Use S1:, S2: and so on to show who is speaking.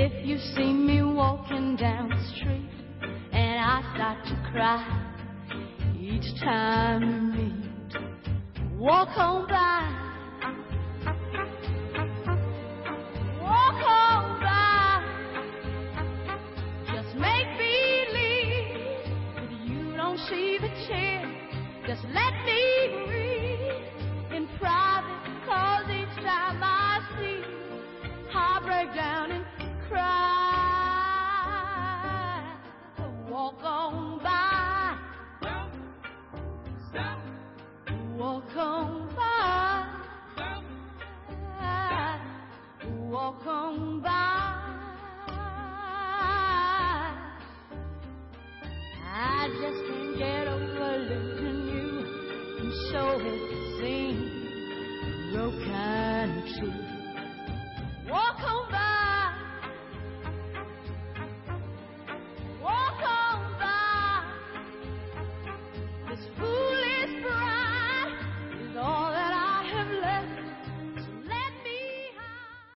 S1: If you see me walking down the street and I start to cry each time we meet, walk on by. Walk on by. Just make believe that you don't see the tears. Just let me breathe in private, cause each time I see I break down on by. Walk on by. Walk on by.